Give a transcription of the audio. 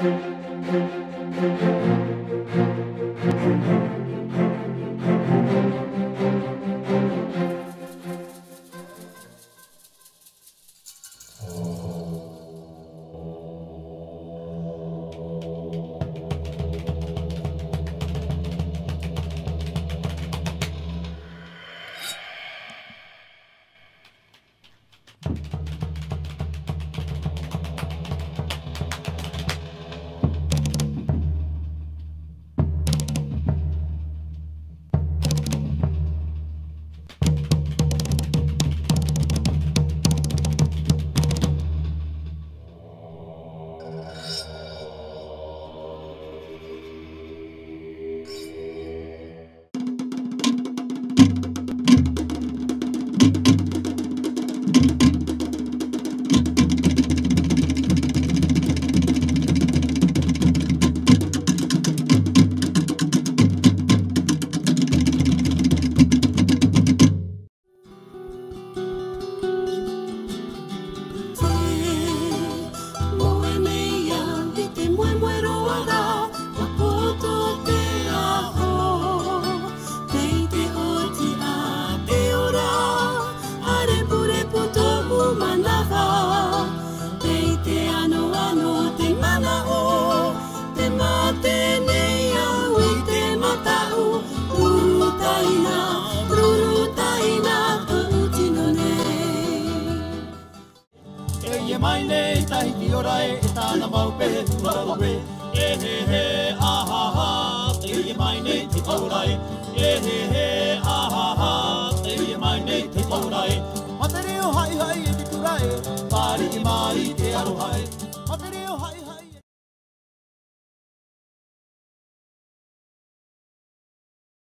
Thank you. e mai nei tahi ki ora e e tāna mau pe he tūra lope E he he aha ha te i e mai nei te taurai E he he aha ha te i e mai nei te taurai Ma te reo hai hai e te turai Pāri i mai te aruhai Ma te reo hai hai